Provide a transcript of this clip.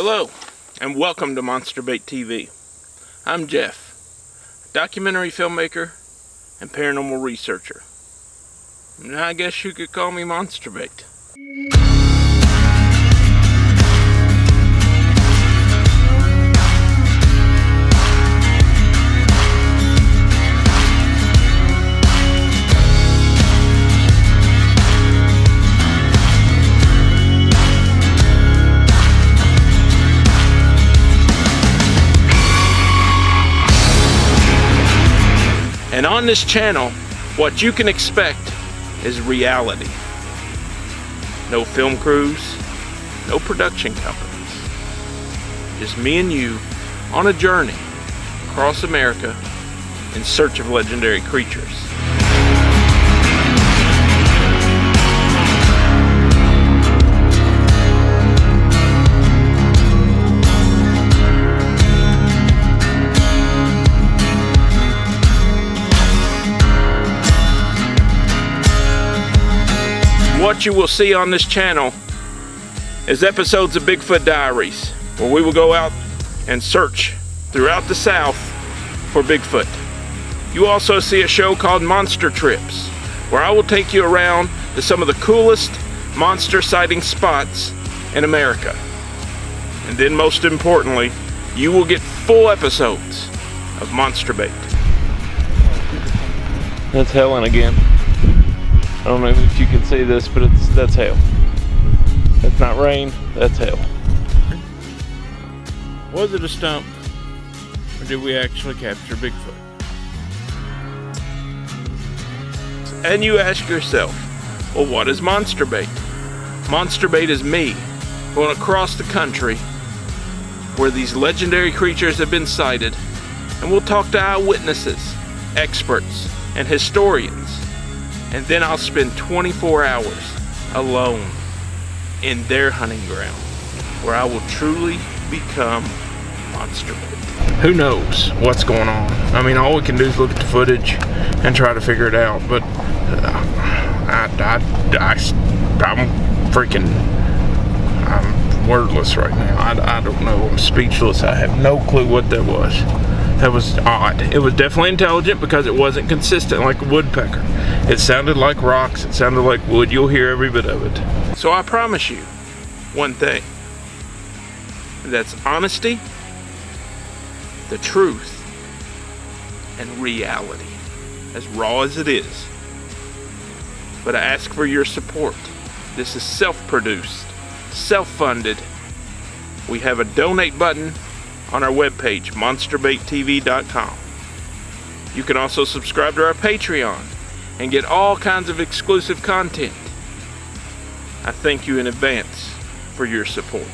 Hello, and welcome to Monster Bait TV. I'm Jeff, documentary filmmaker and paranormal researcher. And I guess you could call me Monster Bait. And on this channel, what you can expect is reality. No film crews, no production companies. Just me and you on a journey across America in search of legendary creatures. What you will see on this channel is episodes of Bigfoot Diaries, where we will go out and search throughout the South for Bigfoot. You also see a show called Monster Trips, where I will take you around to some of the coolest monster sighting spots in America. And then most importantly, you will get full episodes of Monster Bait. That's Helen again. I don't know if you can see this, but it's that's hail. That's not rain, that's hail. Was it a stump? Or did we actually capture Bigfoot? And you ask yourself, well, what is monster bait? Monster bait is me going across the country where these legendary creatures have been sighted, and we'll talk to eyewitnesses, experts, and historians and then I'll spend 24 hours alone in their hunting ground where I will truly become monster Who knows what's going on? I mean, all we can do is look at the footage and try to figure it out, but uh, I, I, I, I'm freaking, I'm wordless right now. I, I don't know, I'm speechless. I have no clue what that was. That was odd. It was definitely intelligent because it wasn't consistent like a woodpecker. It sounded like rocks, it sounded like wood. You'll hear every bit of it. So I promise you one thing. That's honesty, the truth, and reality. As raw as it is. But I ask for your support. This is self-produced, self-funded. We have a donate button on our webpage, monsterbaittv.com. You can also subscribe to our Patreon and get all kinds of exclusive content. I thank you in advance for your support.